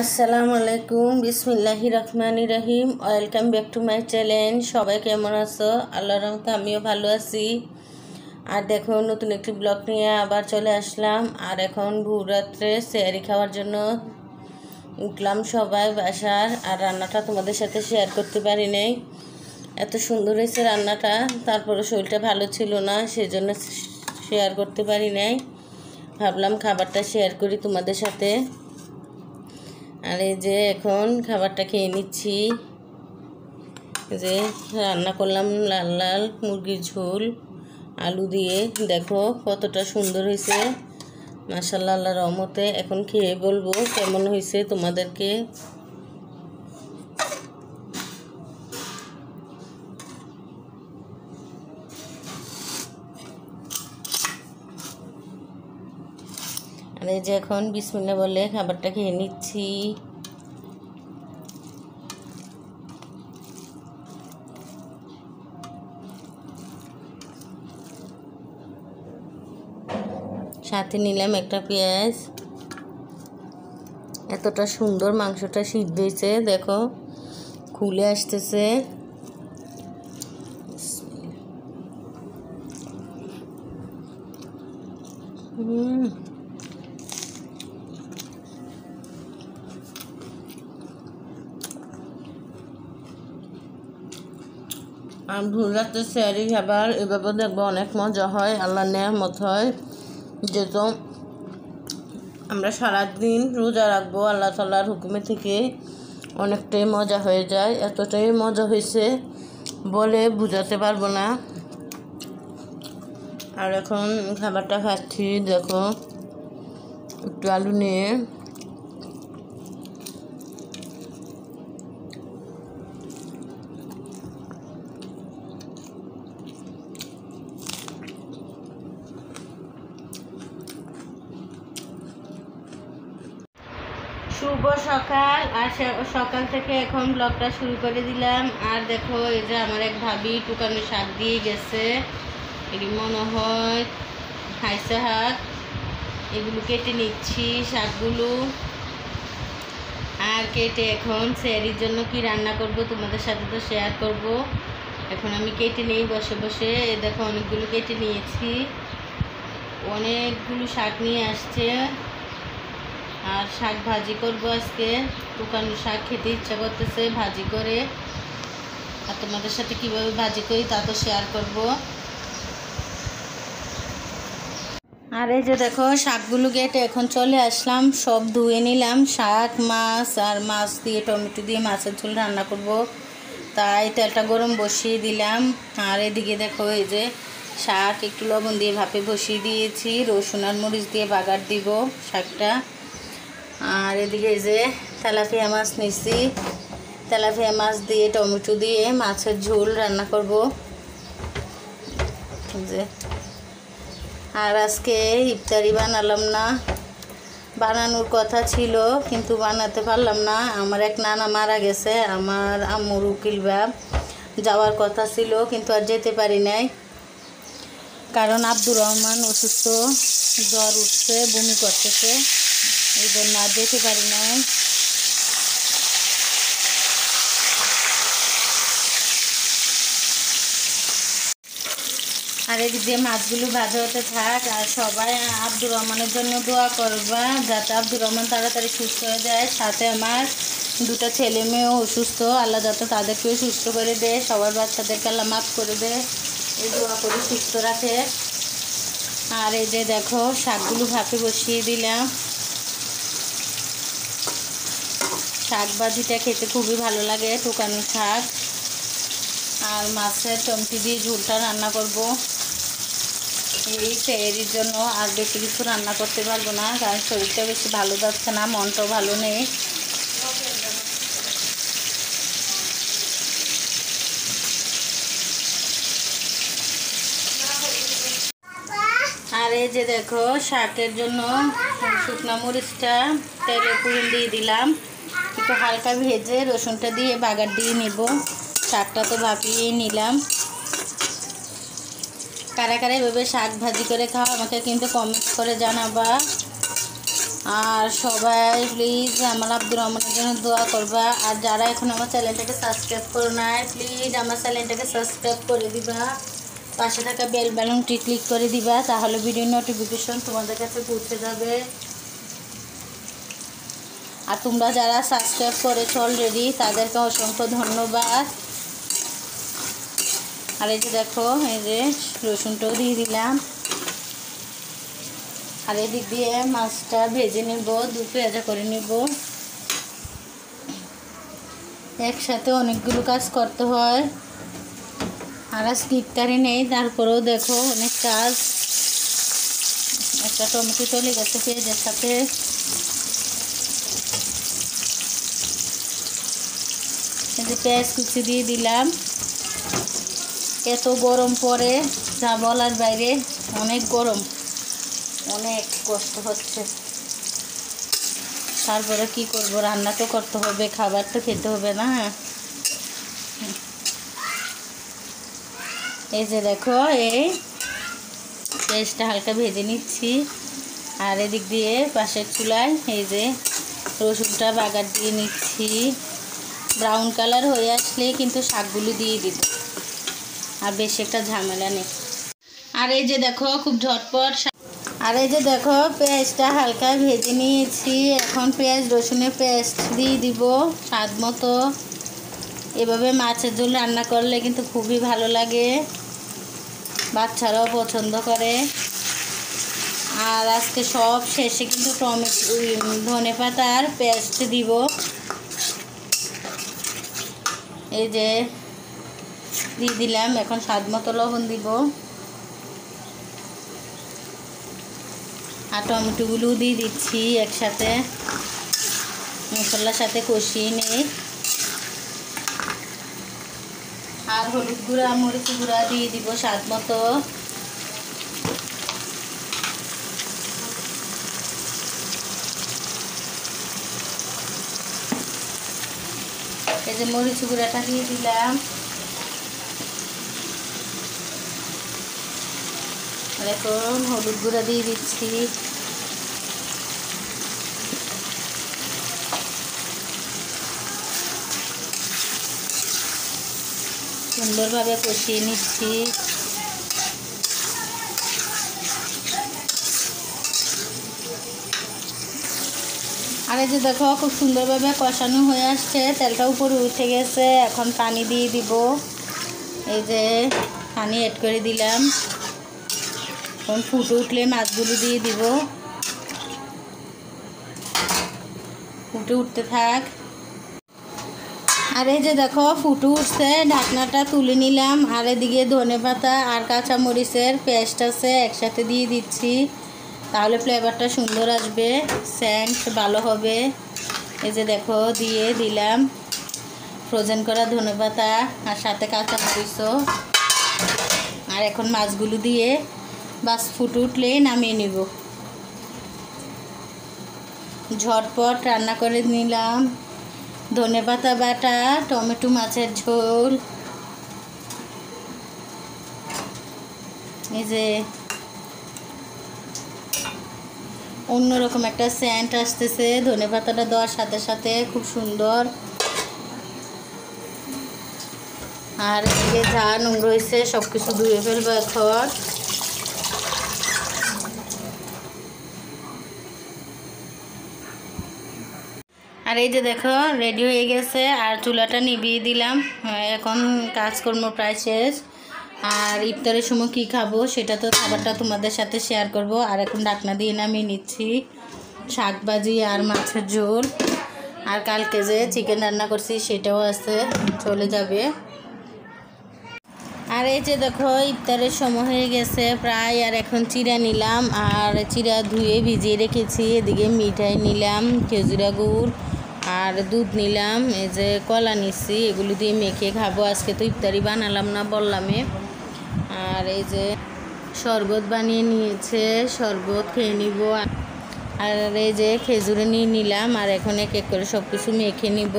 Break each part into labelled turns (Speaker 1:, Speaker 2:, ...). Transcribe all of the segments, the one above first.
Speaker 1: আসসালামু আলাইকুম, বিসমিল্লাহি রহমানি রহিম। Welcome back to my channel. সবাই কেমন আছো? আল্লাহর রহমতে আমিও ভালো আছি। আর দেখো, নতুন একটি ব্লগ নিয়ে আবার চলে আসলাম। আর এখন ভোর রাত্রে সেয়ারি খাওয়ার জন্য উঠলাম সবাই বাসার। আর রান্নাটা তোমাদের সাথে শেয়ার করতে পারি নাই। এত সুন্দর হয়েছে রান্নাটা। তারপরে শরীরটা ভালো ছিল না, সেজন্য শেয়ার করতে পারি নাই। ভাবলাম খাবারটা শেয়ার করি তোমাদের সাথে। আর এই যে এখন খাবারটা খেয়ে নিচ্ছি। যে রান্না করলাম লাল লাল মুরগির ঝোল, আলু দিয়ে। দেখো কতটা সুন্দর হয়েছে। মাসাল্লাহ আল্লাহ রহমতে এখন খেয়ে বলব কেমন হয়েছে তোমাদেরকে। আর এই যে এখন বিসমিল্লা বলে খাবারটা খেয়ে নিচ্ছি। সাথে নিলাম একটা পেঁয়াজ। এতটা সুন্দর মাংসটা সিদ্ধ হয়েছে, দেখো, খুলে আসতেছে হুম আর ভুল রাতে স্যারি খাবার এভাবে দেখব, অনেক মজা হয়, আল্লাহ নেয়ামত হয়। যেহেতু আমরা সারাদিন রোজা রাখব, আল্লাহ তাল্লাহর হুকুমে থেকে অনেকটাই মজা হয়ে যায়। এতটাই মজা হয়েছে বলে বুঝাতে পারব না। আর এখন খাবারটা খাচ্ছি, দেখো, একটু আলু নিয়ে। শুভ সকাল। আর সকাল থেকে এখন ব্লগটা শুরু করে দিলাম। আর দেখো, এই যে আমার এক ভাবি টুকানো শাক দিয়ে গেছে। এটি মনে হয় হাইসা শাক এগুলো কেটে নিচ্ছি শাকগুলো। আর কেটে এখন স্যারির জন্য কি রান্না করব তোমাদের সাথে তো শেয়ার করব। এখন আমি কেটে নিই বসে বসে। এই দেখো, অনেকগুলো কেটে নিয়েছি। অনেকগুলো শাক নিয়ে আসছে। আর শাক ভাজি করব আজকে। টুকানো শাক খেতে ইচ্ছা করতেছে ভাজি করে। আর তোমাদের সাথে কীভাবে ভাজি করি তা তো শেয়ার করব। আর এই যে দেখো, শাকগুলো গেটে এখন চলে আসলাম। সব ধুয়ে নিলাম। শাক, মাছ আর মাছ দিয়ে টমেটো দিয়ে মাছের ঝোল রান্না করব। তাই তেলটা গরম বসিয়ে দিলাম। আর এদিকে দেখো এই যে শাক একটু লবণ দিয়ে ভাপে বসিয়ে দিয়েছি। রসুন আর মরিচ দিয়ে বাগার দিব শাকটা। আর এদিকে এই যে তেলাপিয়া মাছ নিচ্ছি তেলাপিয়া মাছ দিয়ে, টমেটো দিয়ে মাছের ঝোল রান্না করব। যে। আর আজকে ইফতারি বানালাম না। বানানোর কথা ছিল, কিন্তু বানাতে পারলাম না। আমার এক নানা মারা গেছে, আমার আম্মুর উকিল বাপ। যাওয়ার কথা ছিল, কিন্তু আর যেতে পারি নাই। কারণ আব্দুর রহমান অসুস্থ, জ্বর উঠছে, বমি করতেছে। এই জন্য আর যেতে পারি নাই। আর এদিক দিয়ে মাছগুলো ভাজা হতে থাক, আর সবাই আব্দুর রহমানের জন্য দোয়া করবা, যাতে আব্দুর রহমান তাড়াতাড়ি সুস্থ হয়ে যায়। সাথে আমার দুটো ছেলে মেয়েও অসুস্থ, আল্লাহ যাতে তাদেরকেও সুস্থ করে দেয়, সবার বাচ্চাদেরকে আল্লাহ মাফ করে দেয়। এই দোয়া করে সুস্থ রাখে। আর এই যে দেখো, শাকগুলো ভাপে বসিয়ে দিলাম। শাক ভাজিটা খেতে খুবই ভালো লাগে টুকানো শাক। আর মাছের টমটি দিয়ে ঝোলটা রান্না করব। এই সেরির জন্য আর বেশি কিছু রান্না করতে পারব না, কারণ শরীরটা বেশি ভালো যাচ্ছে না, মনটাও ভালো নেই। আর এই যে দেখো, শাকের জন্য শুকনো মরিচটা তেলে পুরন দিয়ে দিলাম। একটু হালকা ভেজে রসুনটা দিয়ে বাগার দিয়ে নিব। শাকটা তো ভাপিয়ে নিলাম। কারা কারা এভাবে শাক ভাজি করে খাওয়া আমাকে কিন্তু কমেন্ট করে জানাবা। আর সবাই প্লিজ আমার আব্দুর রহমানের জন্য দোয়া করবা। আর যারা এখন আমার চ্যানেলটাকে সাবস্ক্রাইব করো নাই প্লিজ আমার চ্যানেলটাকে সাবস্ক্রাইব করে দিবা। পাশে থাকা বেল ব্যালনটি ক্লিক করে দিবা, তাহলে ভিডিও নোটিফিকেশন তোমাদের কাছে পৌঁছে যাবে। আর তোমরা যারা সাবস্ক্রাইব করেছ অলরেডি তাদেরকে অসংখ্য ধন্যবাদ। আর এই যে দেখো, এই যে রসুনটাও দিয়ে দিলাম। আর এদিক দিয়ে মাছটা ভেজে নিব, দু পেঁয়াজা করে নিব। একসাথে অনেকগুলো কাজ করতে হয়। আর আজ ইফতারি নেই, তারপরেও দেখো অনেক কাজ। একটা টমেটো চলে গেছে পেঁয়াজের সাথে। কিন্তু পেঁয়াজ কুচি দিয়ে দিলাম। এত গরম পড়ে যা বলার বাইরে, অনেক গরম। অনেক কষ্ট হচ্ছে। তারপরে কি করব? রান্না তো করতে হবে, খাবার তো খেতে হবে না। এই যে দেখো, এই পেঁয়াজটা হালকা ভেজে নিচ্ছি। আর এদিক দিয়ে পাশের চুলায় এই যে রসুনটা বাগার দিয়ে নিচ্ছি। ব্রাউন কালার হয়ে আসলে কিন্তু শাকগুলো দিয়ে দিব আর বেশি একটা ঝামেলা নেই। আর এই যে দেখো, খুব ঝটপট আর এই যে দেখো, পেঁয়াজটা হালকা ভেজে নিয়েছি। এখন পেঁয়াজ, রসুনের পেস্ট দিয়ে দিব স্বাদ মতো। এভাবে মাছের ঝোল রান্না করলে কিন্তু খুবই ভালো লাগে। বাচ্চারাও পছন্দ করে। আর আজকে সব শেষে কিন্তু টমেটো ধনে পাতার পেস্ট দিব। এই যে দিয়ে দিলাম, এখন স্বাদ মতো লবণ দিব। আর টমেটোগুলো দিয়ে দিচ্ছি একসাথে। মশলার সাথে কষিয়ে নেই। আর হলুদ গুঁড়া, মরিচ গুঁড়া দিয়ে দিব স্বাদ মতো যে মরিচ গুঁড়াটা দিয়ে দিলাম। এখন হলুদ গুঁড়া দিয়ে দিচ্ছি। সুন্দরভাবে কষিয়ে নিচ্ছি। আর এই যে দেখো, খুব সুন্দরভাবে কষানো হয়ে আসছে। তেলটা উপরে উঠে গেছে। এখন পানি দিয়ে দিব। এই যে পানি অ্যাড করে দিলাম। এখন ফুটে উঠলে মাছগুলো দিয়ে দিব। ফুটে উঠতে থাক। আর এই যে দেখো, ফুটে উঠছে। ঢাকনাটা তুলে নিলাম। আর এদিকে ধনে পাতা আর কাঁচা মরিচের পেস্ট আছে, একসাথে দিয়ে দিচ্ছি। তাহলে ফ্লেভারটা সুন্দর আসবে সেন্ট ভালো হবে। এই যে দেখো, দিয়ে দিলাম ফ্রোজেন করা ধনে পাতা আর সাথে কাঁচা মরিচও। আর এখন মাছগুলো দিয়ে বাস ফুট উঠলে নামিয়ে নিব। ঝটপট রান্না করে নিলাম। ধনে পাতা বাটা, টমেটো মাছের ঝোল। এই যে অন্যরকম একটা স্যান্ট আসতেছে। ধনে পাতাটা দেওয়ার সাথে সাথে খুব সুন্দর। আর এদিকে যা নোংরা হয়েছে সব কিছু ধুয়ে ফেলব এখন। আর এই যে দেখো রেডি হয়ে গেছে। আর চুলাটা নিভিয়ে দিলাম। এখন কাজকর্ম প্রায় শেষ। আর ইফতারের সময় কী খাব সেটা তো খাবারটা তোমাদের সাথে শেয়ার করব। আর এখন ডাকনা দিয়ে নামিয়ে নিচ্ছি। শাকবাজি আর মাছের ঝোল। আর কালকে যে চিকেন রান্না করছি সেটাও আছে চলে যাবে। আর এই যে দেখো, ইফতারের সময় হয়ে গেছে প্রায়। আর এখন চিরা নিলাম। আর চিরা ধুয়ে ভিজিয়ে রেখেছি। এদিকে মিঠাই নিলাম, খেজুরা গুড় আর দুধ নিলাম। এই যে কলা নিচ্ছি, এগুলো দিয়ে মেখে খাব। আজকে তো ইফতারি বানালাম না বললামে আর এই যে শরবত বানিয়ে নিয়েছে, শরবত খেয়ে নিব। আর এই যে খেজুরে নিয়ে নিলাম, আর এখন এক এক করে সব কিছু মেখে নিব।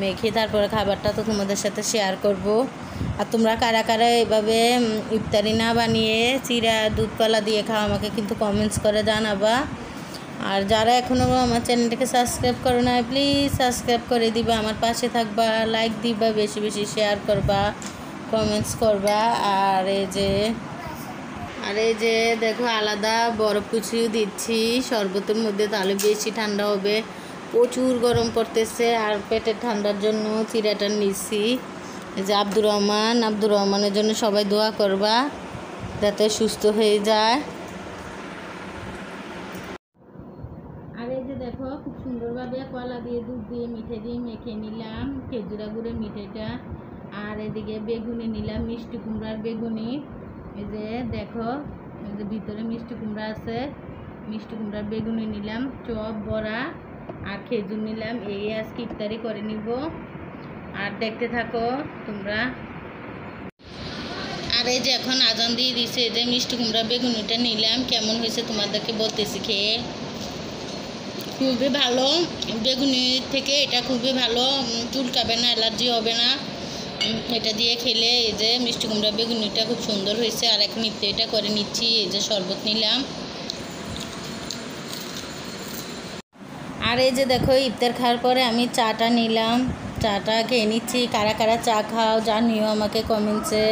Speaker 1: মেখে তারপরে খাবারটা তো তোমাদের সাথে শেয়ার করব। আর তোমরা কারা কারা এভাবে ইফতারি না বানিয়ে চিরা দুধ কলা দিয়ে খাও, আমাকে কিন্তু কমেন্টস করে জানাবা। আর যারা এখনও আমার চ্যানেলটাকে সাবস্ক্রাইব করো না প্লিজ সাবস্ক্রাইব করে দিবা। আমার পাশে থাকবা লাইক দিবা, বেশি বেশি শেয়ার করবা। কমেন্টস করবা। আর এই যে, আর এই যে দেখো, আলাদা বরফ কুচিও দিচ্ছি। শরবতের মধ্যে তাহলে বেশি ঠান্ডা হবে। প্রচুর গরম পড়তেছে। আর পেটের ঠান্ডার জন্য চিরাটা নিচ্ছি। এই যে আব্দুর রহমান, আব্দুর রহমানের জন্য সবাই দোয়া করবা, যাতে সুস্থ হয়ে যায়। আর এই যে দেখো, খুব সুন্দরভাবে কলা দিয়ে, দুধ দিয়ে, মিঠে দিয়ে মেখে নিলাম। খেজুরা গুড়ের মিঠাইটা আর এদিকে বেগুনি নিলাম, মিষ্টি কুমড়ার বেগুনি। এই যে দেখো, এই যে ভিতরে মিষ্টি কুমড়া আছে। মিষ্টি কুমড়ার বেগুনি নিলাম, চপ, বড়া আর খেজুর নিলাম। এই আজকে ইফতারি করে নিব। আর দেখতে থাকো তোমরা। আর এই যে এখন আজান দিয়ে দিছে যে মিষ্টি কুমড়া বেগুনিটা নিলাম। কেমন হয়েছে তোমাদেরকে বলতেছি খেয়ে? খুবই ভালো। বেগুনি থেকে এটা খুবই ভালো। চুলকাবে না, অ্যালার্জি হবে না। এটা দিয়ে খেলে এই যে মিষ্টি কুমড়া বেগুনিটা খুব সুন্দর হয়েছে। আর এখন ইফতারিটা করে নিচ্ছি এই যে শরবত নিলাম। আর এই যে দেখো ইফতার খাওয়ার পরে আমি চাটা নিলাম। চাটা খেয়ে নিচ্ছি। কারা কারা চা খাও জানিও আমাকে কমেন্টসে।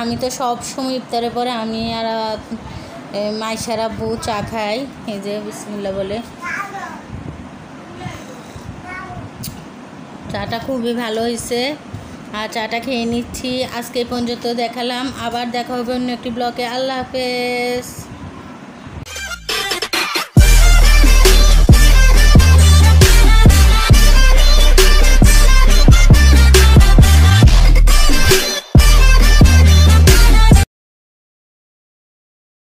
Speaker 1: আমি তো সব সময় ইফতারের পরে আমি আর এ, বউ চা খাই। এই যে বিসমিল্লা বলে। চাটা খুবই ভালো হয়েছে। আর চাটা খেয়ে নিচ্ছি। আজকে পর্যন্ত দেখালাম। আবার দেখা হবে অন্য একটি ব্লকে আল্লাহ হাফেজ।